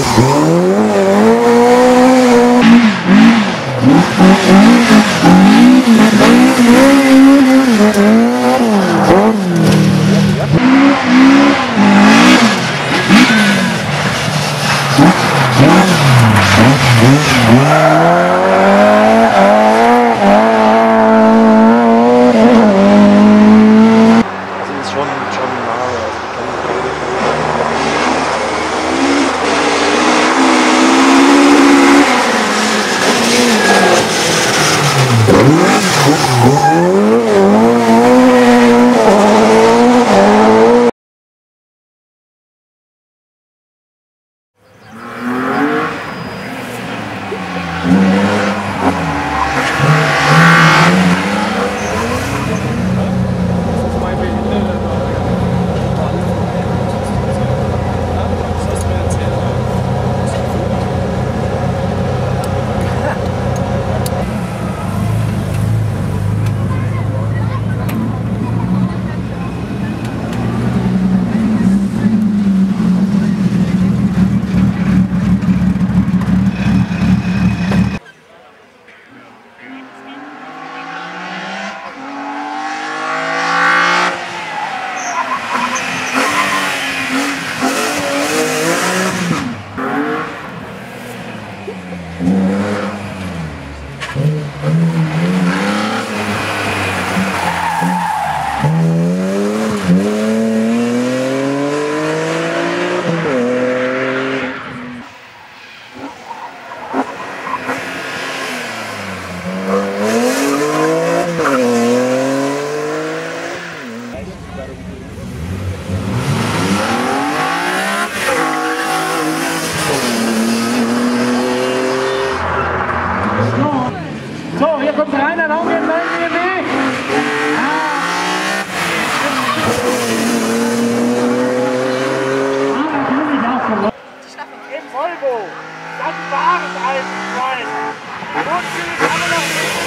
Oh. So, hier kommt Rainer Langen, neuen BMW. Volvo. Das war es einmal. So viel haben wir noch nicht.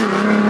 Thank